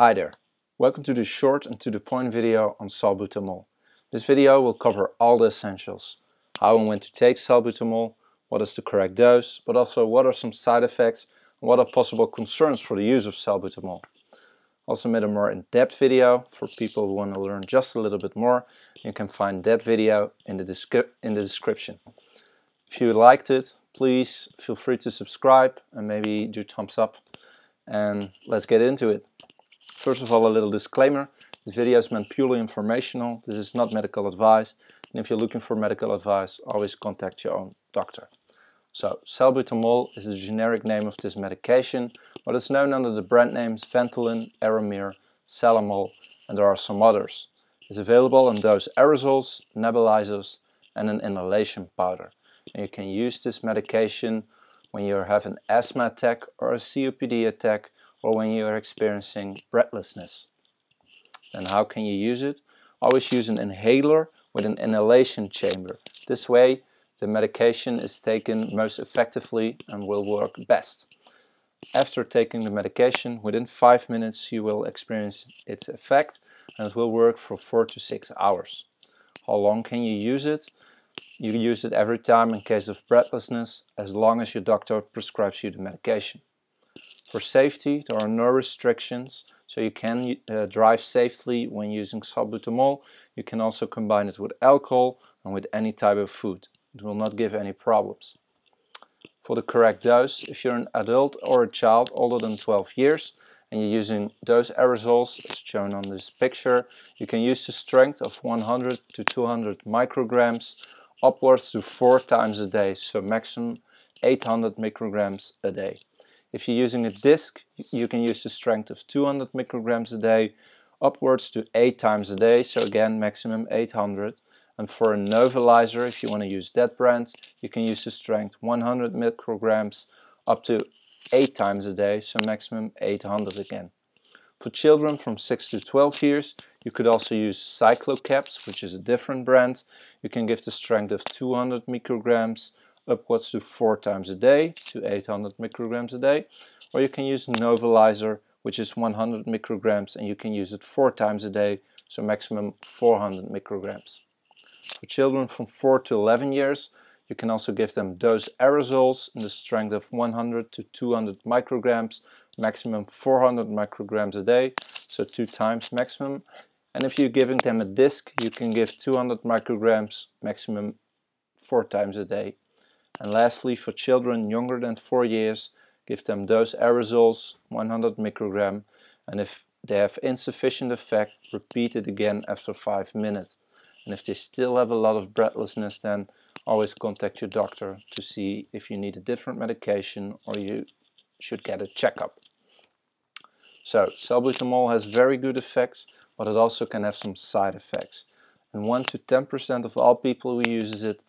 Hi there, welcome to this short and to the point video on salbutamol. This video will cover all the essentials, how and when to take salbutamol, what is the correct dose, but also what are some side effects and what are possible concerns for the use of salbutamol. Also made a more in-depth video for people who want to learn just a little bit more. You can find that video in the, in the description. If you liked it, please feel free to subscribe and maybe do thumbs up and let's get into it. First of all, a little disclaimer. This video is meant purely informational. This is not medical advice. And if you're looking for medical advice, always contact your own doctor. So, salbutamol is the generic name of this medication, but it's known under the brand names Ventolin, Airomir, Salamol, and there are some others. It's available in dose aerosols, nebulizers, and an inhalation powder. And you can use this medication when you have an asthma attack or a COPD attack or when you are experiencing breathlessness. And how can you use it? Always use an inhaler with an inhalation chamber. This way the medication is taken most effectively and will work best. After taking the medication, within 5 minutes you will experience its effect and it will work for 4 to 6 hours. How long can you use it? You can use it every time in case of breathlessness as long as your doctor prescribes you the medication. For safety, there are no restrictions, so you can uh, drive safely when using salbutamol. You can also combine it with alcohol and with any type of food. It will not give any problems. For the correct dose, if you're an adult or a child older than 12 years and you're using dose aerosols as shown on this picture, you can use the strength of 100 to 200 micrograms upwards to four times a day, so maximum 800 micrograms a day. If you're using a disc, you can use the strength of 200 micrograms a day upwards to 8 times a day, so again maximum 800. And for a Novolizer, if you want to use that brand, you can use the strength 100 micrograms up to 8 times a day, so maximum 800 again. For children from 6 to 12 years, you could also use Cyclocaps, which is a different brand. You can give the strength of 200 micrograms upwards to four times a day to 800 micrograms a day. Or you can use Novolizer which is 100 micrograms and you can use it four times a day so maximum 400 micrograms. For children from 4 to 11 years you can also give them dose aerosols in the strength of 100 to 200 micrograms maximum 400 micrograms a day so two times maximum. And if you're giving them a disc you can give 200 micrograms maximum four times a day and lastly, for children younger than 4 years, give them dose aerosols, 100 microgram, and if they have insufficient effect, repeat it again after 5 minutes. And if they still have a lot of breathlessness, then always contact your doctor to see if you need a different medication or you should get a checkup. So, salbutamol has very good effects, but it also can have some side effects. And 1 to 10% of all people who uses it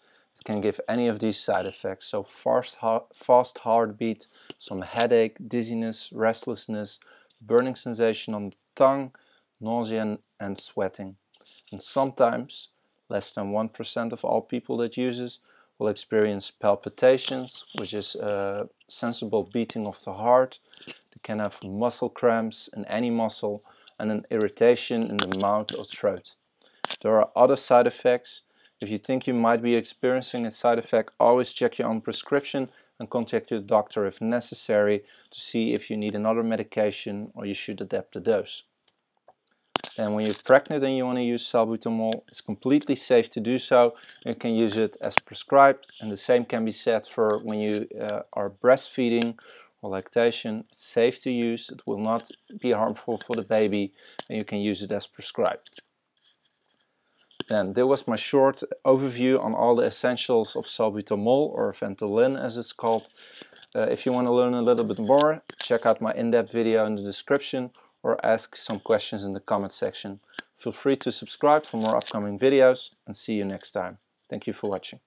can give any of these side effects. So fast, fast heartbeat, some headache, dizziness, restlessness, burning sensation on the tongue, nausea and sweating. And sometimes, less than 1% of all people that uses will experience palpitations, which is a sensible beating of the heart. They can have muscle cramps in any muscle and an irritation in the mouth or throat. There are other side effects if you think you might be experiencing a side effect, always check your own prescription and contact your doctor if necessary to see if you need another medication or you should adapt the dose. And when you're pregnant and you want to use salbutamol, it's completely safe to do so. You can use it as prescribed and the same can be said for when you uh, are breastfeeding or lactation. It's safe to use, it will not be harmful for the baby and you can use it as prescribed. And there was my short overview on all the essentials of salbutamol or Ventolin as it's called. Uh, if you want to learn a little bit more, check out my in-depth video in the description or ask some questions in the comment section. Feel free to subscribe for more upcoming videos and see you next time. Thank you for watching.